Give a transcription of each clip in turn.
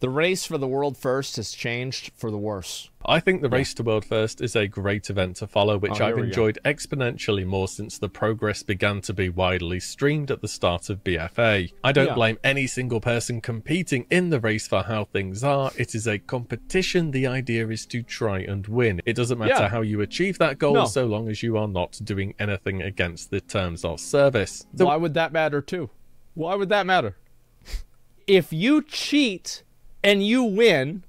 The race for the world first has changed for the worse. I think the Race to World First is a great event to follow, which Oh, I've we go. enjoyed exponentially more since the progress began to be widely streamed at the start of BFA. I don't Yeah. blame any single person competing in the race for how things are. It is a competition. The idea is to try and win. It doesn't matter Yeah. how you achieve that goal No. so long as you are not doing anything against the terms of service. Why would that matter too? Why would that matter? If you cheat and you win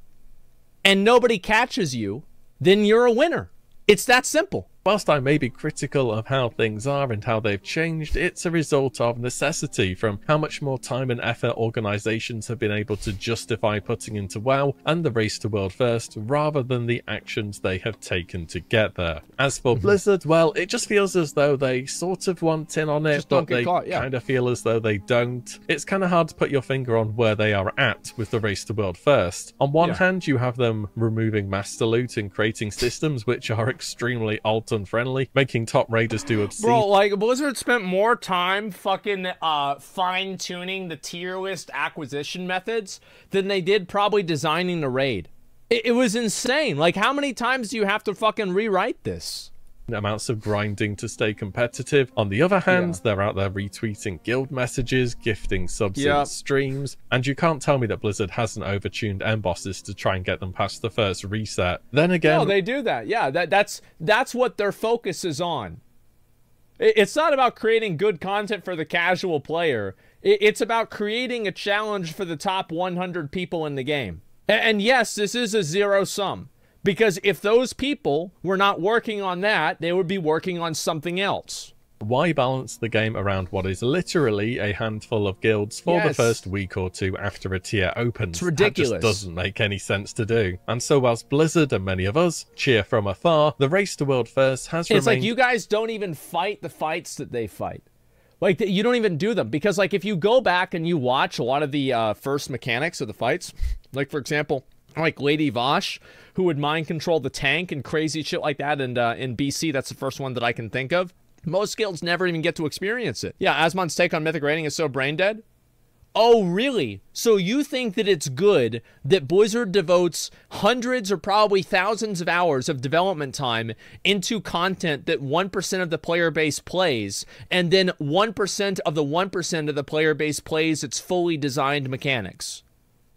and nobody catches you, then you're a winner. It's that simple. Whilst I may be critical of how things are and how they've changed, it's a result of necessity from how much more time and effort organisations have been able to justify putting into WoW and the race to world first, rather than the actions they have taken to get there. As for Mm-hmm. Blizzard, well, it just feels as though they sort of want in on it, Just don't but get they caught, yeah. kind of feel as though they don't. It's kind of hard to put your finger on where they are at with the race to world first. On one Yeah. hand, you have them removing master loot and creating systems which are extremely unfriendly, making top raiders do obscene Bro, like Blizzard spent more time fucking uh, fine tuning the tier list acquisition methods than they did probably designing the raid. It, it was insane. Like, how many times do you have to fucking rewrite this? Amounts of grinding to stay competitive. On the other hand, Yeah. they're out there retweeting guild messages, gifting subs Yeah. in streams, and you can't tell me that Blizzard hasn't overtuned end bosses to try and get them past the first reset. Then again, No, they do that. Yeah, that that's that's what their focus is on. It's not about creating good content for the casual player. It's about creating a challenge for the top 100 people in the game. And yes, this is a zero sum because if those people were not working on that, they would be working on something else. why balance the game around what is literally a handful of guilds for the first week or two after a tier opens? It's ridiculous. That just doesn't make any sense to do. And so, whilst Blizzard and many of us cheer from afar, the race to world first has It's like you guys don't even fight the fights that they fight. Like you don't even do them because like if you go back and you watch a lot of the uh, first mechanics of the fights, like for example, like Lady Vashj, who would mind control the tank and crazy shit like that, and uh, in BC, that's the first one that I can think of. Most guilds never even get to experience it. Yeah, Asmon's take on mythic rating is so brain dead. Oh, really? So you think that it's good that Blizzard devotes hundreds or probably thousands of hours of development time into content that 1% of the player base plays, and then 1% of the 1% of the player base plays its fully designed mechanics?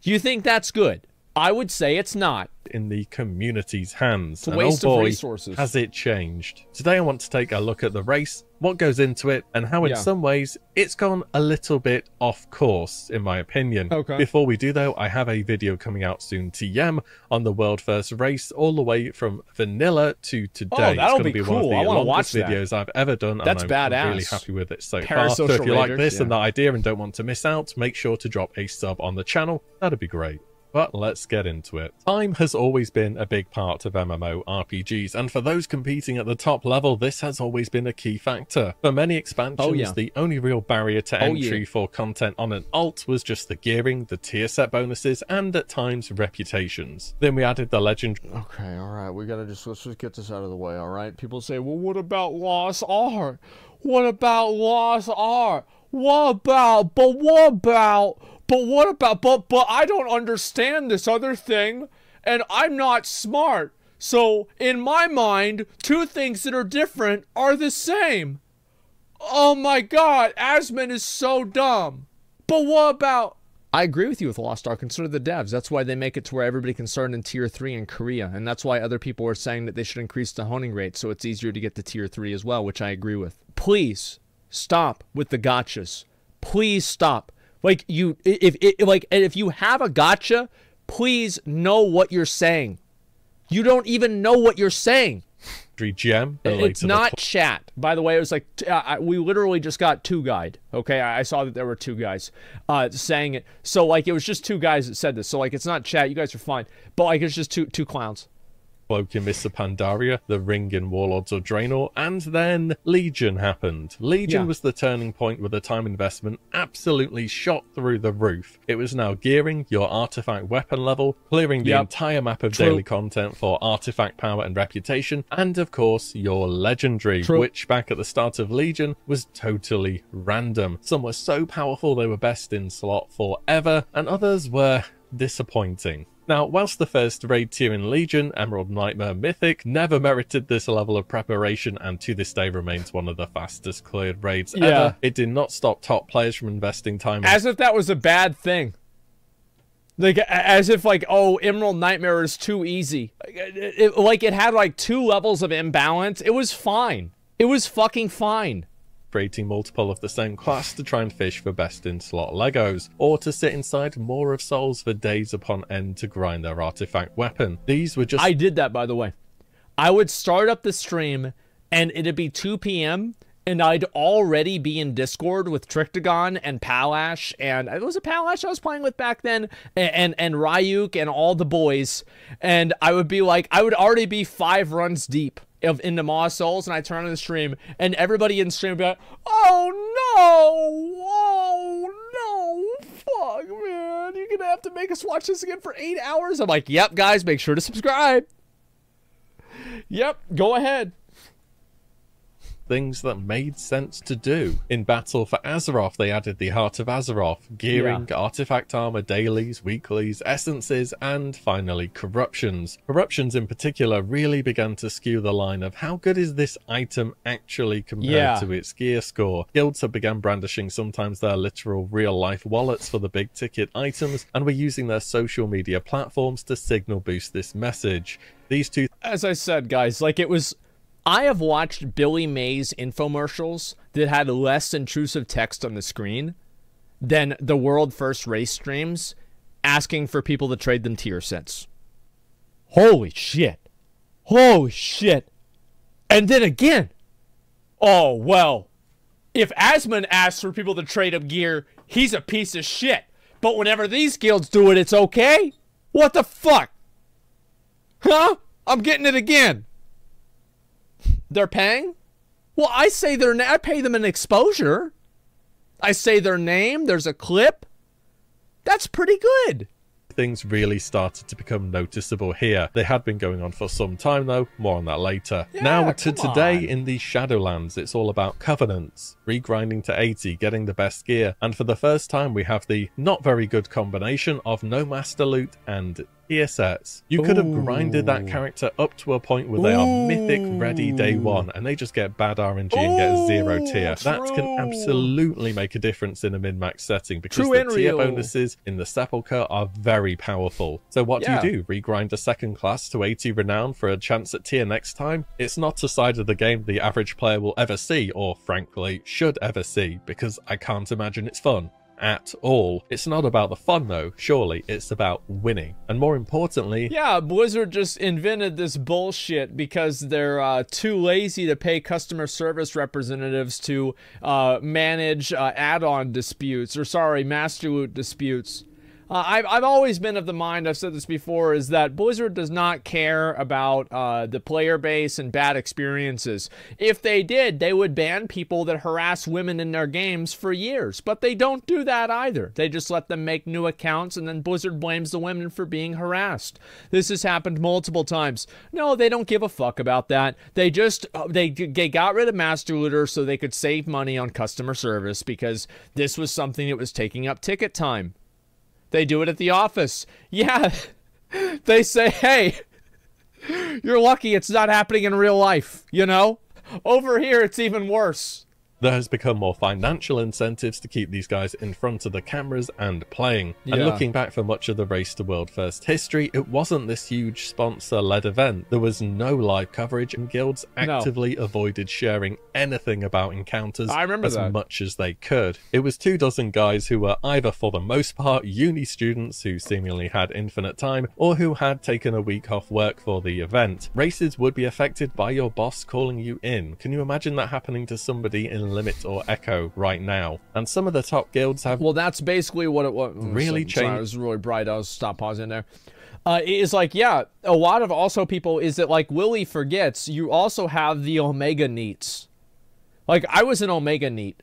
You think that's good? I would say it's not. in the community's hands. a and waste oh of boy, resources. has it changed. Today I want to take a look at the race, what goes into it, and how in Yeah. some ways it's gone a little bit off course, in my opinion. Okay. Before we do though, I have a video coming out soon, to TM, on the world first race, all the way from vanilla to today. Oh, that'll it's gonna be be one cool. of the I longest watch that. videos I've ever done. That's and I'm badass. really happy with it so far. So if you like this and that idea and don't want to miss out, make sure to drop a sub on the channel. That'd be great. But let's get into it. Time has always been a big part of MMORPGs, and for those competing at the top level, this has always been a key factor. For many expansions, Oh, yeah. the only real barrier to Oh, entry yeah. for content on an alt was just the gearing, the tier set bonuses, and at times reputations. Then we added the legend Okay, all right. We gotta just let's just get this out of the way. All right. People say, well, what about Lost Ark? What about Lost Ark? What about? But what about? But what about? But but I don't understand this other thing, and I'm not smart. So in my mind, two things that are different are the same. Oh my God, Asmon is so dumb. But what about? I agree with you with Lost Ark. Consider the devs. That's why they make it to where everybody can start in tier three in Korea, and that's why other people are saying that they should increase the honing rate so it's easier to get to tier three as well, which I agree with. Please stop with the gotchas. Please stop. Like you, if, if like if you have a gotcha, please know what you're saying. You don't even know what you're saying. gem. It's not chat. By the way, it was like uh, I- we literally just got two guide. Okay, I, I saw that there were two guys uh, saying it. So like it was just two guys that said this. So like it's not chat. You guys are fine. But like it's just two two clowns. Cloak in Mists of Pandaria, the Ring in Warlords of Draenor, and then Legion happened. Legion Yeah. was the turning point where the time investment absolutely shot through the roof. It was now gearing your artifact weapon level, clearing the Yep. entire map of True. daily content for artifact power and reputation, and of course your legendary, True. which back at the start of Legion was totally random. Some were so powerful they were best in slot forever, and others were disappointing. Now, whilst the first raid tier in Legion, Emerald Nightmare Mythic, never merited this level of preparation and to this day remains one of the fastest cleared raids Yeah. ever, it did not stop top players from investing time in As if that was a bad thing. Like as if like oh Emerald Nightmare is too easy. It- it- like it had like two levels of imbalance. It was fine. It was fucking fine. Creating multiple of the same class to try and fish for best in slot Legos, or to sit inside Maw of Souls for days upon end to grind their artifact weapon. These were just I did that by the way. I would start up the stream and it'd be 2 p.m. and I'd already be in Discord with Trictagon and Palash and it was a Palash I was playing with back then and, and and Ryuk and all the boys and I would be like I would already be five runs deep of into Maw of Souls and I turn on the stream and everybody in the stream be like, oh no, oh no, fuck man, you're gonna have to make us watch this again for eight hours. I'm like, yep, guys, make sure to subscribe. Yep, go ahead. Things that made sense to do. In Battle for Azeroth, they added the Heart of Azeroth, gearing, artifact armor dailies, weeklies, essences, and finally corruptions. Corruptions in particular really began to skew the line of how good is this item actually compared Yeah. to its gear score. Guilds have begun brandishing sometimes their literal real life wallets for the big ticket items, and were using their social media platforms to signal boost this message. These two As I said, guys, like it was. I have watched Billy Mays infomercials that had less intrusive text on the screen than the world first race streams asking for people to trade them tier sets. Holy shit. Holy shit. And then again, oh, well, if Asmon asks for people to trade him gear, he's a piece of shit. But whenever these guilds do it, it's okay? What the fuck? Huh? I'm getting it again. They're paying? Well, I say their na- I pay them an exposure. I say their name, there's a clip. That's pretty good. things really started to become noticeable here. They had been going on for some time though, more on that later. now to today on. in the Shadowlands, it's all about covenants, regrinding to 80, getting the best gear, and for the first time we have the not very good combination of no master loot and gear sets. You could have grinded that character up to a point where they are mythic ready day one and they just get bad RNG and get a zero Ooh, tier. That can absolutely make a difference in a min-max setting because True the tier bonuses in the Sepulchre are very powerful. So what Yeah. do you do? Regrind a second class to 80 renown for a chance at tier next time? It's not a side of the game the average player will ever see, or frankly, should ever see, because I can't imagine it's fun. At all. It's not about the fun though, surely, it's about winning. And more importantly, Yeah, Blizzard just invented this bullshit because they're uh, too lazy to pay customer service representatives to uh, manage uh, add-on disputes, or sorry, master loot disputes. Uh, I've, I've always been of the mind, I've said this before, is that Blizzard does not care about uh, the player base and bad experiences. If they did, they would ban people that harass women in their games for years. But they don't do that either. They just let them make new accounts and then Blizzard blames the women for being harassed. This has happened multiple times. No, they don't give a fuck about that. They just uh, they they got rid of Master Looter so they could save money on customer service because this was something that was taking up ticket time. They do it at the office. Yeah. They say, hey, you're lucky it's not happening in real life, you know? Over here, it's even worse. There has become more financial incentives to keep these guys in front of the cameras and playing. And looking back for much of the Race to World First history, it wasn't this huge sponsor led event. There was no live coverage, and guilds No. actively avoided sharing anything about encounters I remember as that. much as they could. It was two dozen guys who were either, for the most part, uni students who seemingly had infinite time, or who had taken a week off work for the event. Races would be affected by your boss calling you in. Can you imagine that happening to somebody in Limit or Echo right now? And some of the top guilds have Well, that's basically what it was. Really Sorry, changed- it was really bright. I'll stop pausing there. Uh, it's like, yeah, a lot of also people is that like WillE forgets you also have the Omega NEETs. Like I was an Omega NEET.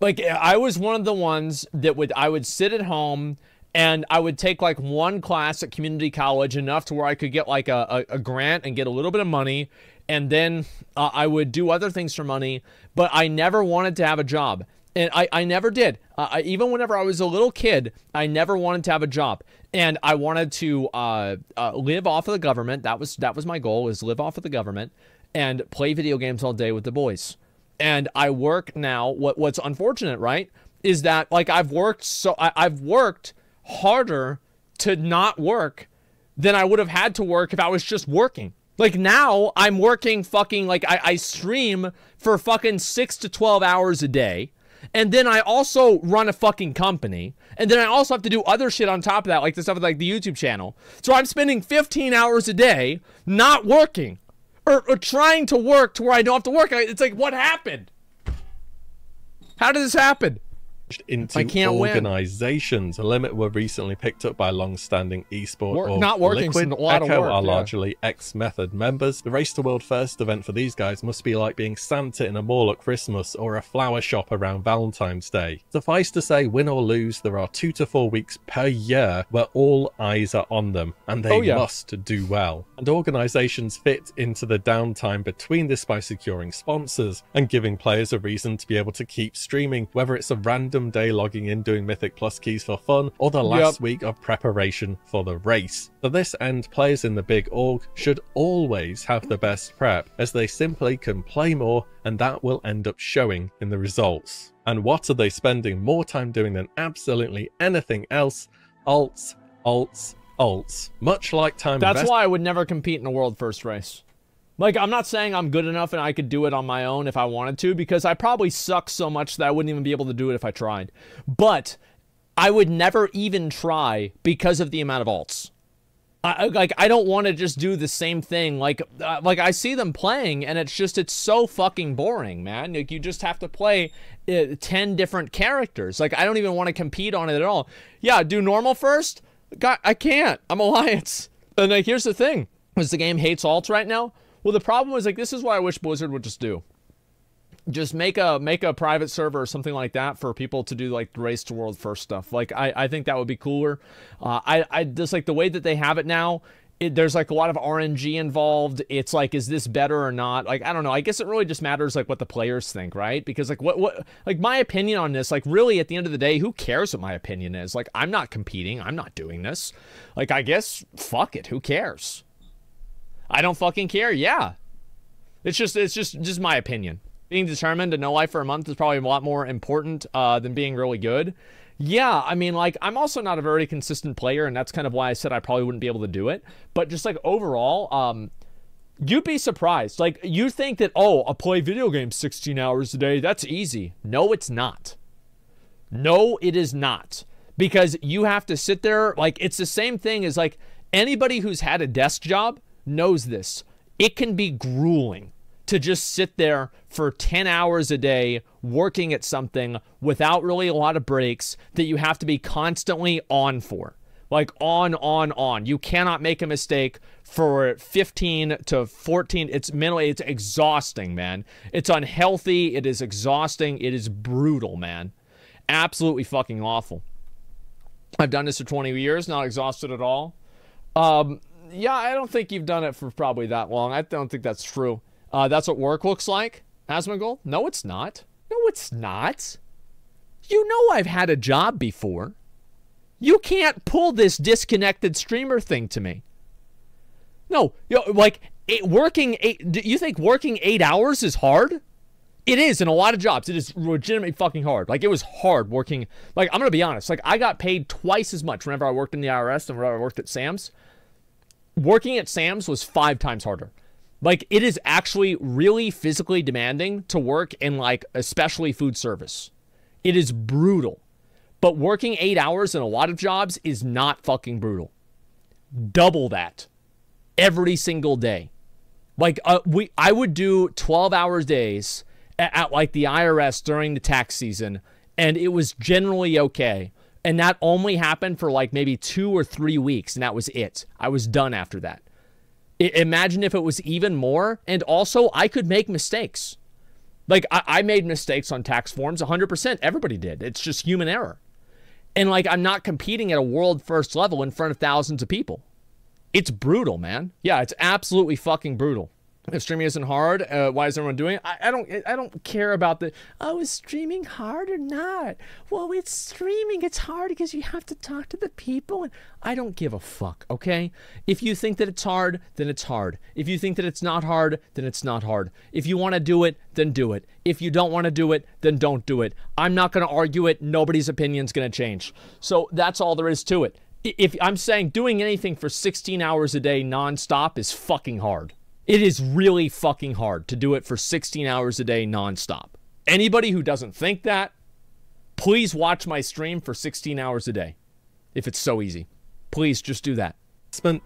Like I was one of the ones that would I would sit at home and I would take like one class at community college enough to where I could get like a, a, a grant and get a little bit of money and then uh, I would do other things for money, but I never wanted to have a job. And I, I never did. Uh, I, even whenever I was a little kid, I never wanted to have a job, and I wanted to uh, uh, live off of the government. That was that was my goal: is live off of the government and play video games all day with the boys. And I work now. What what's unfortunate, right, is that like I've worked so I, I've worked harder to not work than I would have had to work if I was just working. Like now I'm working fucking like I, I stream for fucking six to 12 hours a day. And then I also run a fucking company. And then I also have to do other shit on top of that, like the stuff with like the YouTube channel. So I'm spending 15 hours a day not working or, or trying to work to where I don't have to work. It's like, what happened? How did this happen? Into organizations. A limit were recently picked up by long-standing esports or not working, Liquid a lot Echo of work, are yeah. largely ex-method members. The Race to World First event for these guys must be like being Santa in a mall at Christmas or a flower shop around Valentine's Day. Suffice to say, win or lose, there are two to four weeks per year where all eyes are on them, and they Oh, yeah. must do well. And organizations fit into the downtime between this by securing sponsors and giving players a reason to be able to keep streaming, whether it's a random day logging in doing Mythic Plus keys for fun or the last Yep. week of preparation for the race. To this end, players in the big org should always have the best prep, as they simply can play more and that will end up showing in the results. And what are they spending more time doing than absolutely anything else? Alts, alts, alts. Much like time That's invest- why I would never compete in a world first race. Like, I'm not saying I'm good enough and I could do it on my own if I wanted to, because I probably suck so much that I wouldn't even be able to do it if I tried. But I would never even try because of the amount of alts. I, like I don't want to just do the same thing. Like uh, like I see them playing, and it's just it's so fucking boring, man. Like you just have to play uh, ten different characters. Like I don't even want to compete on it at all. Yeah, do normal first. God, I can't. I'm alliance. And like here's the thing: is the game hates alts right now? Well, the problem is like this is what I wish Blizzard would just do just make a make a private server or something like that for people to do like race to world first stuff. Like I, I think that would be cooler. Uh, I I just like the way that they have it now. It, there's like a lot of RNG involved. It's like, is this better or not? Like, I don't know. I guess it really just matters like what the players think, right? Because like what what like my opinion on this, like really at the end of the day, who cares what my opinion is? Like I'm not competing. I'm not doing this. Like I guess fuck it. Who cares? I don't fucking care. Yeah, it's just it's just just my opinion. Being determined to no life for a month is probably a lot more important uh, than being really good. Yeah, I mean, like I'm also not a very consistent player, and that's kind of why I said I probably wouldn't be able to do it. But just like overall, um, you'd be surprised. Like you think that oh, I play video games 16 hours a day, that's easy. No, it's not. No, it is not. Because you have to sit there, like, it's the same thing as like anybody who's had a desk job knows this. It can be grueling to just sit there for 10 hours a day working at something without really a lot of breaks that you have to be constantly on for. Like on, on, on. You cannot make a mistake for 15 to 14. It's mentally, it's exhausting, man. It's unhealthy. It is exhausting. It is brutal, man. Absolutely fucking awful. I've done this for 20 years, not exhausted at all. Um, yeah, I don't think you've done it for probably that long. I don't think that's true. Uh, that's what work looks like, Asmongold? No, it's not. No, it's not. You know I've had a job before. You can't pull this disconnected streamer thing to me. No, you know, like it, working eight. Do you think working eight hours is hard? It is in a lot of jobs. It is legitimately fucking hard. Like it was hard working. Like I'm gonna be honest. Like I got paid twice as much whenever I worked in the IRS than whenever I worked at Sam's. Working at Sam's was five times harder. Like it is actually really physically demanding to work in like especially food service. It is brutal. But working eight hours in a lot of jobs is not fucking brutal. Double that every single day. Like uh, we, I would do 12 hours days at, at like the IRS during the tax season, and it was generally okay. And that only happened for like maybe two or three weeks, and that was it. I was done after that. I- imagine if it was even more. And also, I could make mistakes. Like, I, I made mistakes on tax forms 100%. Everybody did. It's just human error. And like, I'm not competing at a world first level in front of thousands of people. It's brutal, man. Yeah, it's absolutely fucking brutal. If streaming isn't hard, uh, why is everyone doing it? I, I, don't. I don't care about the. Oh, is streaming hard or not? Well, it's streaming. It's hard because you have to talk to the people, and I don't give a fuck. Okay, if you think that it's hard, then it's hard. If you think that it's not hard, then it's not hard. If you want to do it, then do it. If you don't want to do it, then don't do it. I'm not going to argue it. Nobody's opinion's going to change. So that's all there is to it. If I'm saying doing anything for 16 hours a day nonstop is fucking hard. It is really fucking hard to do it for 16 hours a day nonstop. Anybody who doesn't think that, please watch my stream for 16 hours a day. If it's so easy. Please just do that.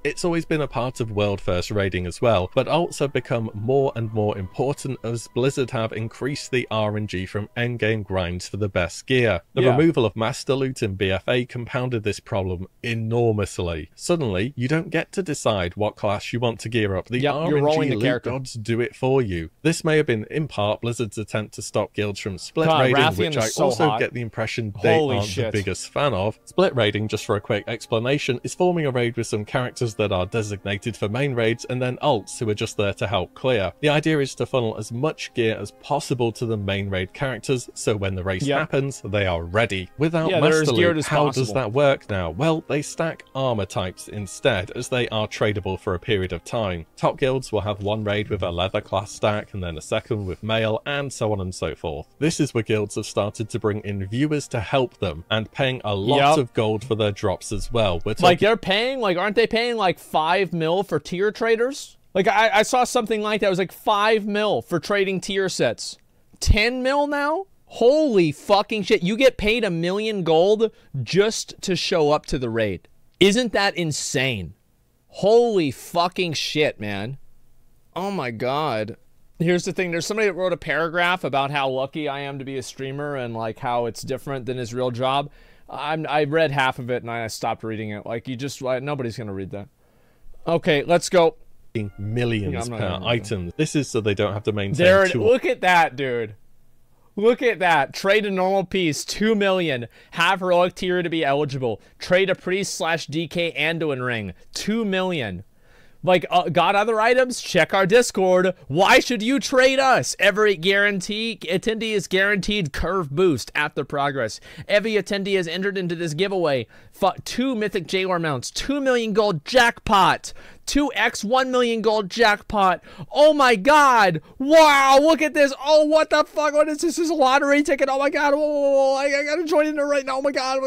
It's always been a part of world first raiding as well, but alts have become more and more important as Blizzard have increased the RNG from endgame grinds for the best gear. The yeah. removal of Master Loot in BFA compounded this problem enormously. Suddenly, you don't get to decide what class you want to gear up. The yep, RNG the loot gods do it for you. This may have been in part Blizzard's attempt to stop guilds from split God, raiding, Rathian which I so also hot. get the impression they Holy aren't shit. the biggest fan of. Split raiding, just for a quick explanation, is forming a raid with some characters that are designated for main raids and then alts who are just there to help clear. The idea is to funnel as much gear as possible to the main raid characters so when the race yep. happens, they are ready. Without yeah, Master Loot, how possible. does that work now? Well, they stack armor types instead as they are tradable for a period of time. Top guilds will have one raid with a leather class stack and then a second with mail and so on and so forth. This is where guilds have started to bring in viewers to help them and paying a lot yep. of gold for their drops as well. We're like they're paying, like aren't they paying like five mil for tier traders. Like I, I saw something like that. It was like five mil for trading tier sets. 10 mil now? Holy fucking shit. You get paid a million gold just to show up to the raid. Isn't that insane? Holy fucking shit, man. Oh my god. Here's the thing there's somebody that wrote a paragraph about how lucky I am to be a streamer and like how it's different than his real job. I'm, I read half of it and I stopped reading it. Like, you just, nobody's going to read that. Okay, let's go. Millions yeah, per item. This is so they don't have to maintain. There, look at that, dude. Look at that. Trade a normal piece, 2 million. Have heroic tier to be eligible. Trade a priest slash DK Anduin ring, 2 million. Like, uh, got other items? Check our Discord. Why should you trade us? Every guarantee attendee is guaranteed curve boost after progress. Every attendee is entered into this giveaway. Two mythic jailer mounts, two million gold jackpot, two X one million gold jackpot. Oh my god! Wow! Look at this! Oh, what the fuck? What is this? This is a lottery ticket. Oh my god! Whoa. I, I gotta join in it right now. Oh my god!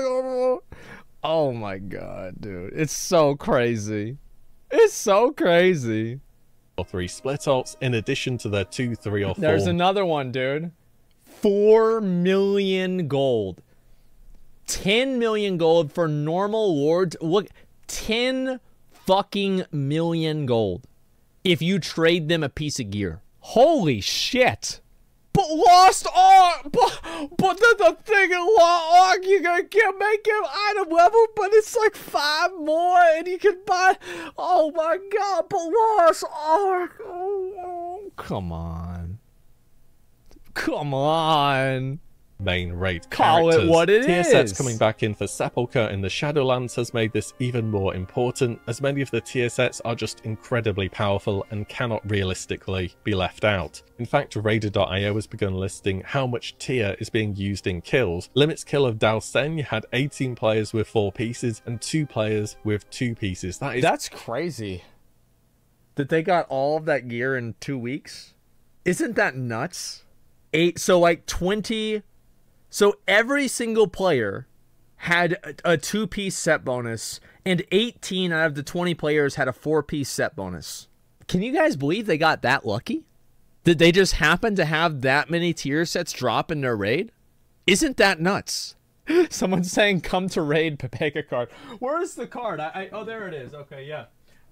Oh my god, dude! It's so crazy. It's so crazy. Or three split alts in addition to their two, three, or four. There's another one, dude. Four million gold. 10 million gold for normal lords. Look, 10 fucking million gold if you trade them a piece of gear. Holy shit. But Lost Ark, but, but then the thing in Lost Ark, you get make him item level, but it's like five more, and you can buy. Oh my god! But Lost Ark. Oh, oh, come on, come on main raid Call characters. it what it Tier is. sets coming back in for Sepulchre in the Shadowlands has made this even more important, as many of the tier sets are just incredibly powerful and cannot realistically be left out. In fact, Raider.io has begun listing how much tier is being used in kills. Limit's kill of Dausegne had 18 players with 4 pieces and 2 players with 2 pieces. That is That's crazy. That they got all of that gear in 2 weeks? Isn't that nuts? Eight so like 20 so every single player had a, two piece set bonus, and 18 out of the 20 players had a four piece set bonus. Can you guys believe they got that lucky? Did they just happen to have that many tier sets drop in their raid? Isn't that nuts? Someone's saying, "Come to raid, Pepeka card." Where's the card? I, I oh, there it is. Okay, yeah.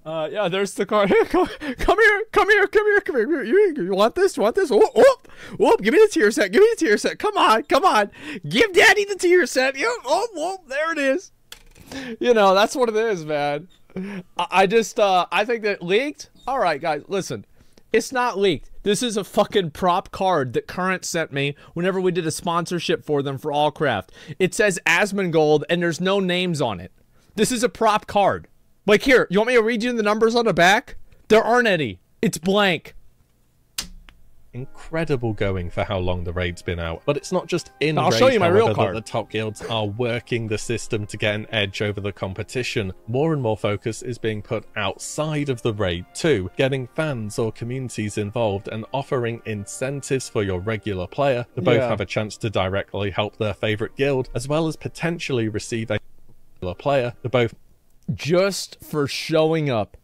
Uh, yeah, there's the car. come, come here, come here, come here, come here. You, you want this? You want this? Oh, oh, oh, give me the tier set. Give me the tier set. Come on, come on. Give daddy the tier set. Yeah, oh, oh, there it is. You know, that's what it is, man. I, I just, uh, I think that leaked. All right, guys, listen. It's not leaked. This is a fucking prop card that Current sent me whenever we did a sponsorship for them for Allcraft. It says Asmongold and there's no names on it. This is a prop card. Like here, you want me to read you the numbers on the back? There aren't any. It's blank. incredible going for how long the raid's been out. But it's not just in I'll raid, show you my real card. the top guilds are working the system to get an edge over the competition. More and more focus is being put outside of the raid too, getting fans or communities involved and offering incentives for your regular player to both Yeah. have a chance to directly help their favorite guild, as well as potentially receive a regular player to both just for showing up.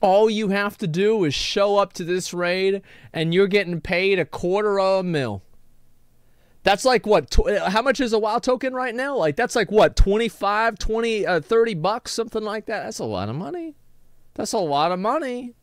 All you have to do is show up to this raid and you're getting paid a quarter of a mil. That's like what? Uh, how much is a WoW token right now? Like, that's like what? 25, 20, uh, 30 bucks, something like that? That's a lot of money. That's a lot of money.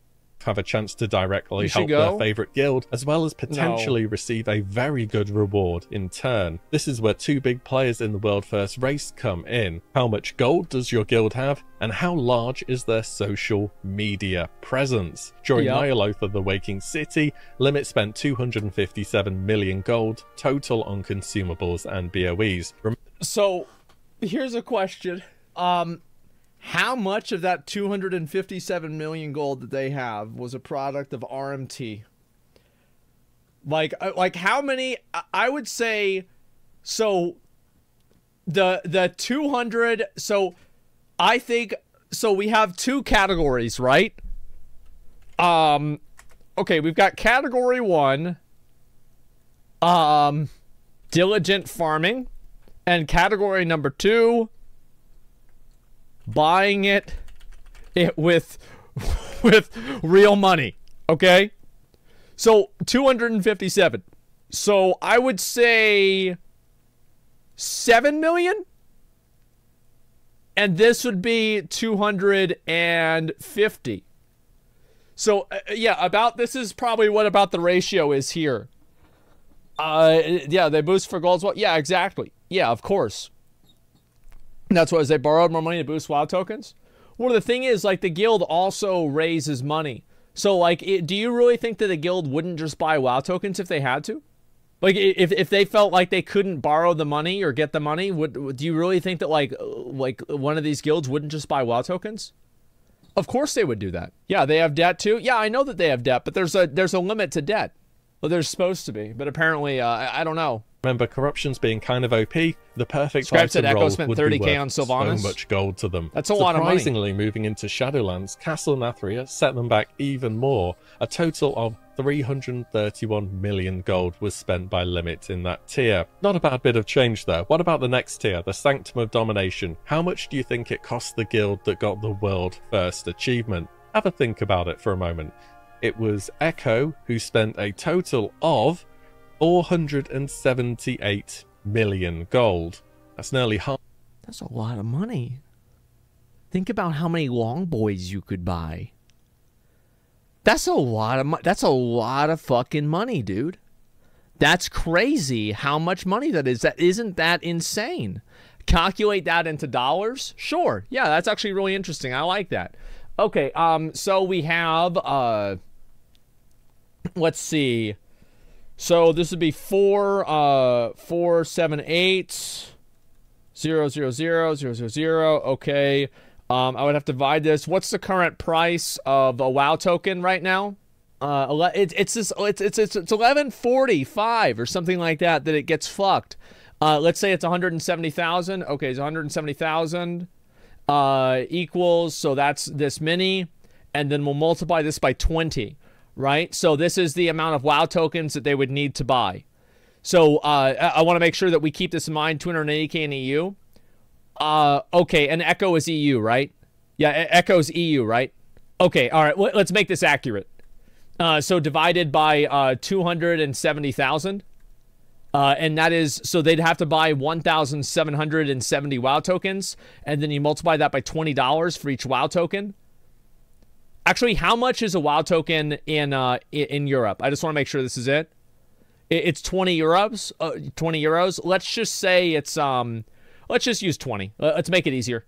Have a chance to directly help go. their favorite guild, as well as potentially receive a very good reward in turn. This is where two big players in the World First race come in. How much gold does your guild have, and how large is their social media presence? During Yep. Ny'alotha, the Waking City, Limit spent 257 million gold total on consumables and BOEs. So, here's a question. Um, how much of that 257 million gold that they have was a product of RMT? Like, uh, like how many? I- would say, so. The the 200. So, I think so. We have two categories, right? Um, okay, we've got category one. Um, diligent farming, and category number two buying it, it with with real money okay? So 257 so i would say 7 million? And this would be 250 so uh, yeah about this is probably what about the ratio is here. Uh yeah they boost for gold as well? Yeah exactly. Yeah of course that's why they borrowed more money to boost WoW tokens. Well, the thing is, like, the guild also raises money. So, like, it, do you really think that the guild wouldn't just buy WoW tokens if they had to? Like, if, if they felt like they couldn't borrow the money or get the money, would do you really think that like like one of these guilds wouldn't just buy WoW tokens? Of course they would do that. Yeah, they have debt too. Yeah, I know that they have debt, but there's a there's a limit to debt. Well, there's supposed to be, but apparently, uh, I, I don't know. Remember, corruption's being kind of OP. The perfect Scribe said Echo spent would 30K be worth on Sylvanas. So much gold to them. That's a lot of money. Surprisingly, moving into Shadowlands, Castle Nathria set them back even more. A total of 331 million gold was spent by Limit in that tier. Not a bad bit of change there. What about the next tier, the Sanctum of Domination? How much do you think it cost the guild that got the world first achievement? Have a think about it for a moment. It was Echo who spent a total of 478 million gold. That's nearly half That's a lot of money. Think about how many long boys you could buy. That's a lot of. That's a lot of fucking money, dude. That's crazy how much money that is. That isn't that insane. Calculate that into dollars? Sure. Yeah, that's actually really interesting. I like that. Okay, um so we have uh let's see. So this would be four, uh, four, seven, eight, zero, zero, zero, zero, zero, zero. Okay. Um, I would have to divide this. What's the current price of a WoW token right now? Uh, it's it's this it's it's it's it's eleven forty five or something like that that it gets fucked. Uh, let's say it's one hundred and seventy thousand. Okay, it's one hundred and seventy thousand uh, equals so that's this many, and then we'll multiply this by twenty, right? So this is the amount of WoW tokens that they would need to buy. So uh, I, I want to make sure that we keep this in mind. 280k in EU. Uh, okay, and Echo is EU, right? Yeah, Echo's EU, right? Okay, all right. Let, let's make this accurate. Uh, so divided by uh, 270,000. Uh, and that is so they'd have to buy 1,770 WoW tokens, and then you multiply that by twenty dollars for each WoW token. Actually, how much is a WoW token in uh, in Europe? I just want to make sure this is it. It's 20 euros. Uh, 20 euros. Let's just say it's um. Let's just use 20. Uh, Let's make it easier.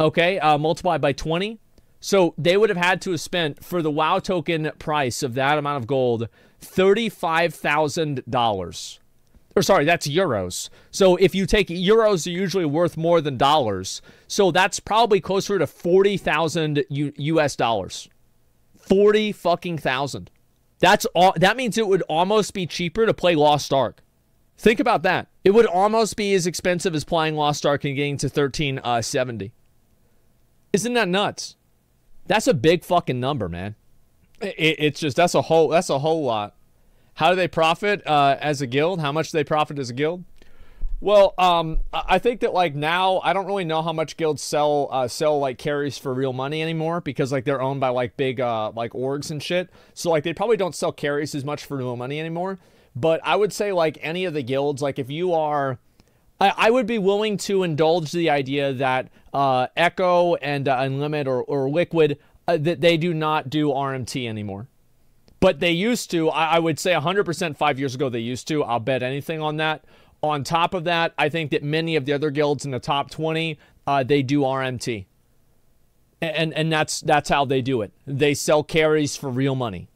Okay, uh, multiplied by 20. So they would have had to have spent for the WoW token price of that amount of gold $35,000. Or sorry, that's euros. So if you take euros, are usually worth more than dollars. So that's probably closer to 40,000 U- US dollars. 40 fucking thousand. That's all. That means it would almost be cheaper to play Lost Ark. Think about that. It would almost be as expensive as playing Lost Ark and getting to 1370. Uh, Isn't that nuts? That's a big fucking number, man. It, it's just that's a whole that's a whole lot. How do they profit uh, as a guild? How much do they profit as a guild? Well, um, I think that like now I don't really know how much guilds sell uh, sell like carries for real money anymore because like they're owned by like big uh, like orgs and shit. So like they probably don't sell carries as much for real money anymore. But I would say like any of the guilds, like if you are, I, I would be willing to indulge the idea that uh, Echo and uh, Unlimited or, or Liquid uh, that they do not do RMT anymore. But they used to. I, I would say 100% five years ago they used to. I'll bet anything on that. On top of that, I think that many of the other guilds in the top 20, uh, they do RMT. And, and that's that's how they do it. They sell carries for real money.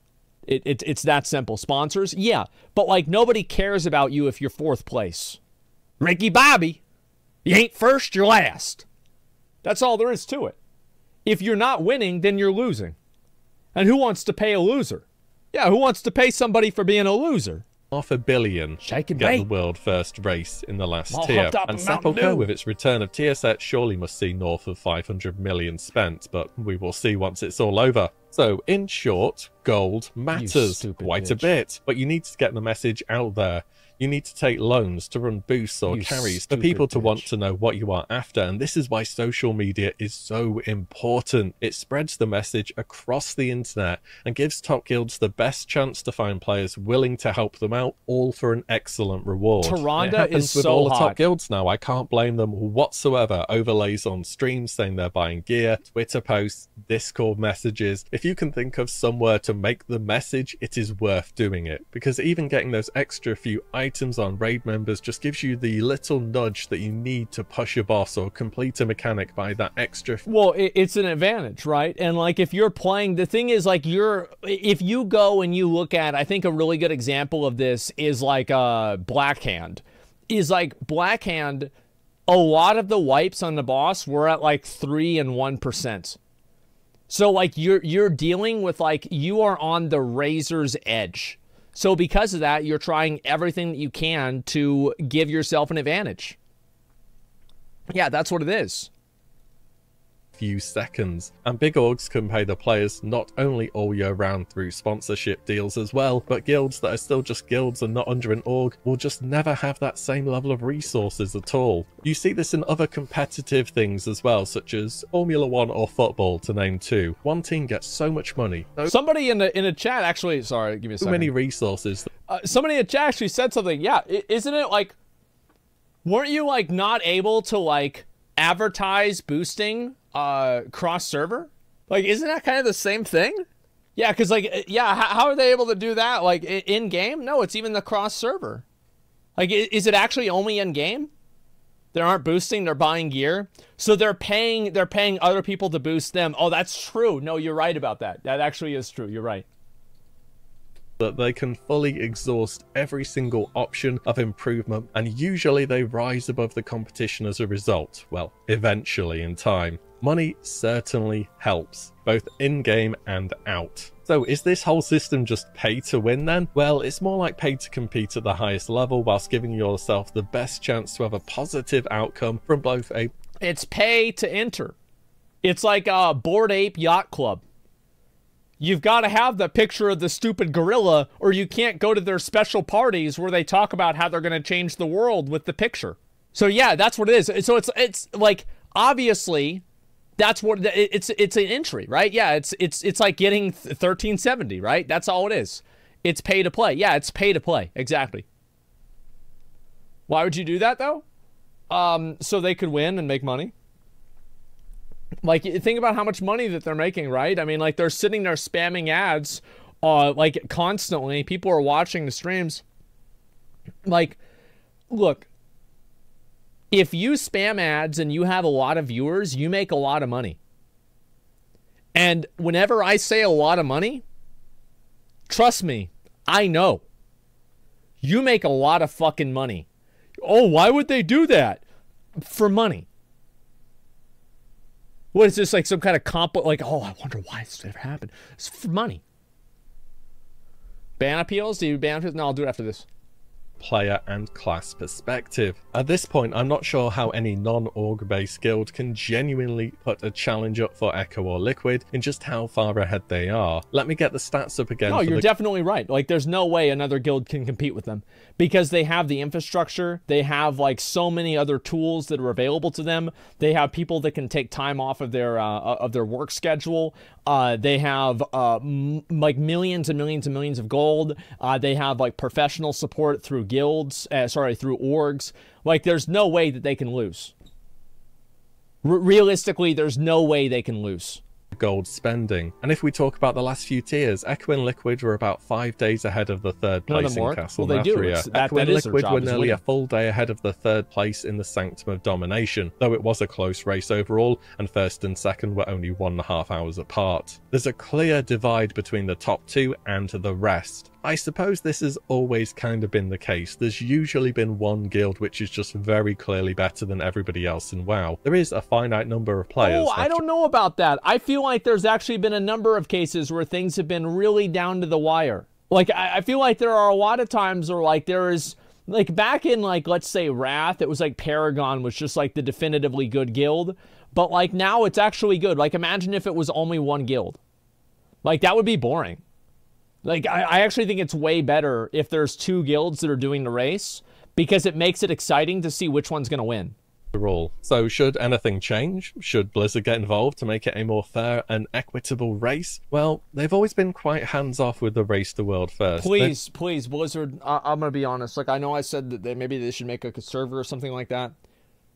It, it, it's that simple. Sponsors, yeah, but like nobody cares about you if you're fourth place. Ricky Bobby, you ain't first, you're last. That's all there is to it. If you're not winning, then you're losing. And who wants to pay a loser? Yeah, who wants to pay somebody for being a loser? half a billion Shake and get the world first race in the last All tier. And Sepulchre, with its return of tier set, surely must see north of 500 million spent, but we will see once it's all over. So, in short, gold matters quite a bit, but you need to get the message out there. You need to take loans to run boosts or You carries for people to want to know what you are after. And this is why social media is so important. It spreads the message across the internet and gives top guilds the best chance to find players willing to help them out, all for an excellent reward. Happens is with so all the hot. top guilds now. I can't blame them whatsoever. Overlays on streams saying they're buying gear, Twitter posts, Discord messages. If you can think of somewhere to make the message, it is worth doing it. Because even getting those extra few items on raid members just gives you the little nudge that you need to push your boss or complete a mechanic by that extra Well, it's an advantage, right? And like if you're playing, the thing is like you're if you go and you look at, I think a really good example of this is like uh Blackhand. Is like Blackhand. A lot of the wipes on the boss were at like three and one percent. So like you're you're dealing with like you are on the razor's edge. So because of that, you're trying everything that you can to give yourself an advantage. Yeah, that's what it is. Few seconds. And big orgs can pay the players not only all year round through sponsorship deals as well, but guilds that are still just guilds and not under an org will just never have that same level of resources at all. You see this in other competitive things as well, such as Formula One or football, to name two. One team gets so much money, so Somebody in the in a chat actually, sorry, give me a second. many resources uh, somebody in the chat actually said something. Yeah, isn't it like, weren't you like not able to like advertise boosting uh cross server? Like, isn't that kind of the same thing? Yeah, because like, uh, yeah, how, how are they able to do that? Like in game? No, it's even the cross server. Like, is it actually only in game? They aren't boosting; they're buying gear, so they're paying. They're paying other people to boost them. Oh, that's true. No, you're right about that. That actually is true. You're right. That they can fully exhaust every single option of improvement, and usually they rise above the competition as a result. Well, eventually in time. Money certainly helps, both in game and out. So, is this whole system just pay to win then? Well, it's more like pay to compete at the highest level, whilst giving yourself the best chance to have a positive outcome from both a It's pay to enter. It's like a Bored Ape Yacht Club. You've got to have the picture of the stupid gorilla, or you can't go to their special parties where they talk about how they're going to change the world with the picture. So yeah, that's what it is. So it's it's like obviously that's what it's it's an entry, right? Yeah, it's it's it's like getting 1370, right? That's all it is. It's pay to play. Yeah, it's pay to play. Exactly. Why would you do that though? Um, so they could win and make money. Like think about how much money that they're making, right? I mean, like they're sitting there spamming ads, uh, like constantly. People are watching the streams. Like, look, if you spam ads and you have a lot of viewers, you make a lot of money. And whenever I say a lot of money, trust me, I know. You make a lot of fucking money. Oh, why would they do that? For money. What is this like some kind of comp? Like, oh, I wonder why this ever happened. It's for money. Ban appeals? Do you ban appeals? No, I'll do it after this. Player and class perspective. At this point, I'm not sure how any non-org based guild can genuinely put a challenge up for Echo or Liquid in just how far ahead they are. Let me get the stats up again. No, you're the definitely right. Like, there's no way another guild can compete with them because they have the infrastructure. They have like so many other tools that are available to them. They have people that can take time off of their uh, of their work schedule. Uh, they have uh, m- like millions and millions and millions of gold. Uh, they have like professional support through guilds. Uh, sorry, through orgs. Like, there's no way that they can lose. R- realistically, there's no way they can lose. Gold spending. And if we talk about the last few tiers, Echo and Liquid were about five days ahead of the third None place in. Castle Well, they do. Nathria. That- and Liquid were nearly a full day ahead of the third place in the Sanctum of Domination, though it was a close race overall, and first and second were only one and a half hours apart. There's a clear divide between the top two and the rest. I suppose this has always kind of been the case. There's usually been one guild which is just very clearly better than everybody else in WoW. There is a finite number of players. Oh, I don't know about that. I feel like there's actually been a number of cases where things have been really down to the wire. Like I, I feel like there are a lot of times where like there is like back in like let's say Wrath, it was like Paragon was just like the definitively good guild. But like now it's actually good. Like imagine if it was only one guild. Like that would be boring. Like I, I actually think it's way better if there's two guilds that are doing the race because it makes it exciting to see which one's gonna win. Rule. So, should anything change? Should Blizzard get involved to make it a more fair and equitable race? Well, they've always been quite hands off with the race to world first. They- Please, please, Blizzard. I- I'm gonna be honest. Like I know I said that they, maybe they should make a server or something like that.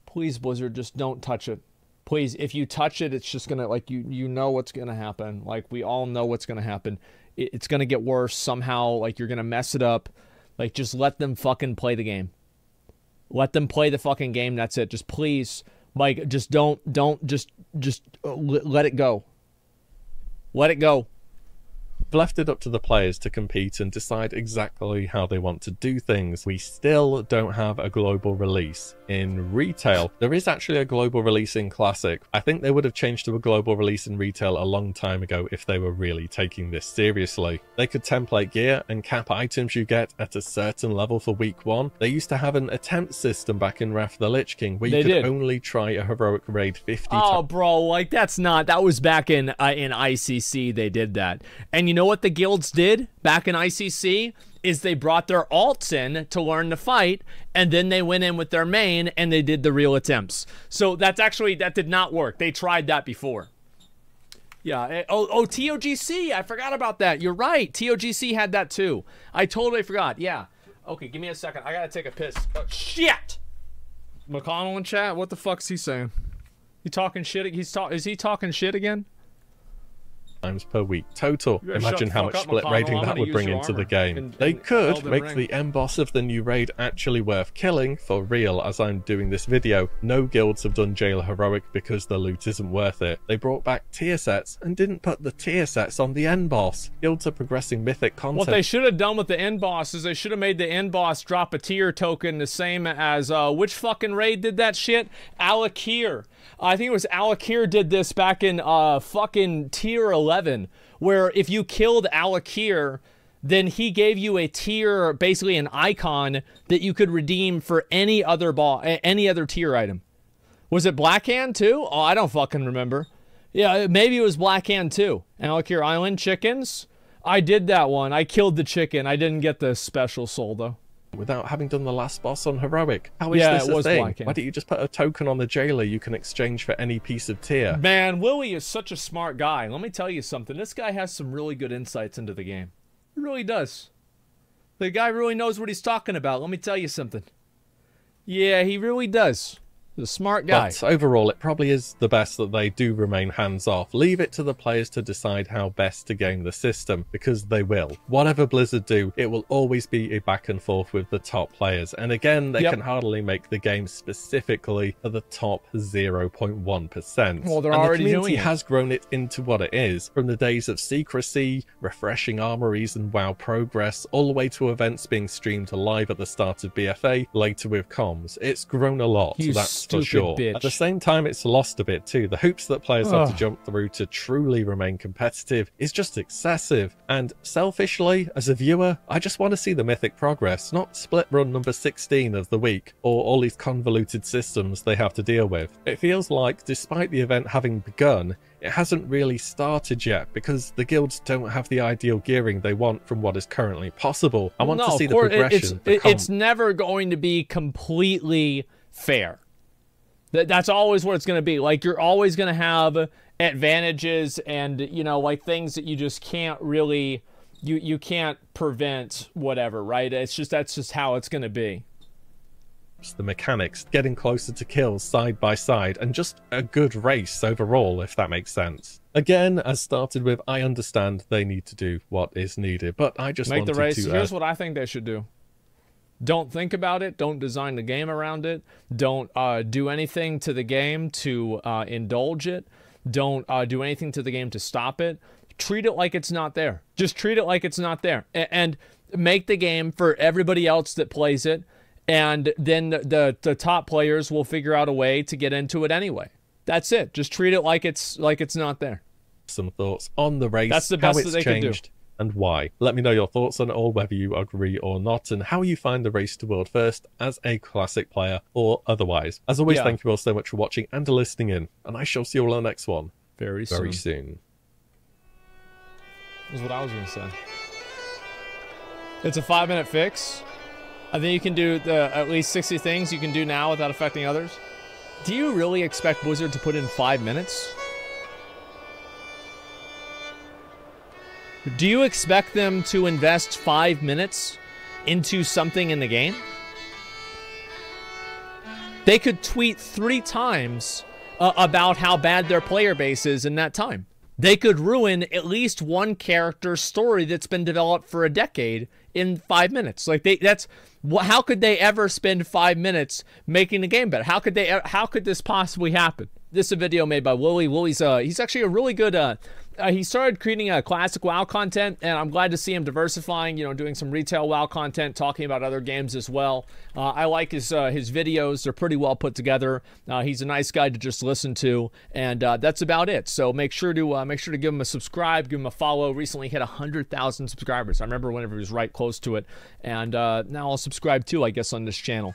Please, Blizzard, just don't touch it. Please, if you touch it, it's just gonna like you you know what's gonna happen. Like we all know what's gonna happen. It, it's gonna get worse somehow. Like you're gonna mess it up. Like just let them fucking play the game. Let them play the fucking game. That's it. Just please, Mike, just don't don't just just uh, let let it go. Let it go. Left it up to the players to compete and decide exactly how they want to do things. We still don't have a global release. In retail, there is actually a global release in Classic. I think they would have changed to a global release in retail a long time ago if they were really taking this seriously. They could template gear and cap items you get at a certain level for week one. They used to have an attempt system back in Wrath the Lich King where you They could did. only try a heroic raid 50 Oh, times. bro, like that's not. That was back in uh, in ICC. They did that, and you know what the guilds did back in ICC is they brought their alts in to learn to fight, and then they went in with their main and they did the real attempts. So that's actually that did not work. They tried that before. Yeah. eh, Oh, oh, TOGC. I forgot about that. You're right. TOGC had that too. I totally forgot. Yeah. Okay, give me a second. I gotta take a piss. Oh, shit. McConnell in chat. What the fuck's he saying? He talking shit? He's talk. Is he talking shit again? Times per week total. You better shut Imagine how much split raiding that would bring into the game. they could make Ring. the end boss of the new raid actually worth killing for real as I'm doing this video. No guilds have done Jailer Heroic because the loot isn't worth it. They brought back tier sets and didn't put the tier sets on the end boss. Guilds are progressing mythic content. What they should have done with the end boss is they should have made the end boss drop a tier token the same as uh, which fucking raid did that shit? Al'Akir. I think it was Al'Akir did this back in uh fucking tier 11, where if you killed Al'Akir, then he gave you a tier, basically an icon that you could redeem for any other ball, any other tier item. Was it Blackhand too? Oh, I don't fucking remember. Yeah, maybe it was Blackhand too. Alakir Island chickens. I did that one. I killed the chicken. I didn't get the special soul though. Without having done the last boss on Heroic. How is Yeah, this it a was thing? Why don't you just put a token on the Jailer you can exchange for any piece of tier? Man, WillE is such a smart guy. Let me tell you something. This guy has some really good insights into the game. He really does. The guy really knows what he's talking about. Let me tell you something. Yeah, he really does. A smart guy. But overall, it probably is the best that they do remain hands off. Leave it to the players to decide how best to game the system, because they will. Whatever Blizzard do, it will always be a back and forth with the top players. And again, they Yep. can hardly make the game specifically for the top 0.1%. Well, they're and already the doing community it. has grown it into what it is, from the days of secrecy, refreshing armories, and WoW progress, all the way to events being streamed live at the start of BFA, later with comms. It's grown a lot. You That's for sure. bitch. At the same time, it's lost a bit too. The hoops that players have to jump through to truly remain competitive is just excessive. And selfishly, as a viewer, I just want to see the mythic progress, not split run number 16 of the week, or all these convoluted systems they have to deal with. It feels like, despite the event having begun, it hasn't really started yet because the guilds don't have the ideal gearing they want from what is currently possible. I want no, to see the progression. It's, it's never going to be completely fair. That, that's always what it's going to be. Like you're always going to have advantages and you know like things that you just can't really you you can't prevent whatever, right? It's just that's just how it's going to be It's the mechanics, getting closer to kills side by side, and just a good race overall, if that makes sense. Again, as started with, I understand they need to do what is needed, but I just make the race. To, uh... Here's what I think they should do. Don't think about it. Don't design the game around it. Don't uh, do anything to the game to uh, indulge it. Don't uh, do anything to the game to stop it. Treat it like it's not there. Just treat it like it's not there, and make the game for everybody else that plays it and then the, the, the top players will figure out a way to get into it anyway. That's it. Just treat it like it's like it's not there. Some thoughts on the race. That's the best that they changed, do. And why? Let me know your thoughts on it all, whether you agree or not, and how you find the race to world first as a classic player or otherwise. As always, yeah. thank you all so much for watching and listening in, and I shall see you all on the next one very soon. Very soon. That's what I was going to say. It's a five minute fix. I think you can do the at least 60 things you can do now without affecting others. Do you really expect Blizzard to put in five minutes? Do you expect them to invest five minutes into something in the game? They could tweet three times uh, about how bad their player base is in that time. They could ruin at least one character's story that's been developed for a decade in five minutes. Like they, that's how could they ever spend five minutes making the game better? How could they? How could this possibly happen? This is a video made by WillE. WillE's uh, he's actually a really good uh, uh, he started creating a classic WoW content, and I'm glad to see him diversifying. You know, doing some retail WoW content, talking about other games as well. Uh, I like his uh, his videos; they're pretty well put together. Uh, he's a nice guy to just listen to, and uh, that's about it. So make sure to uh, make sure to give him a subscribe, give him a follow. Recently hit hundred thousand subscribers. I remember whenever he was right close to it, and now I'll subscribe too, I guess, on this channel.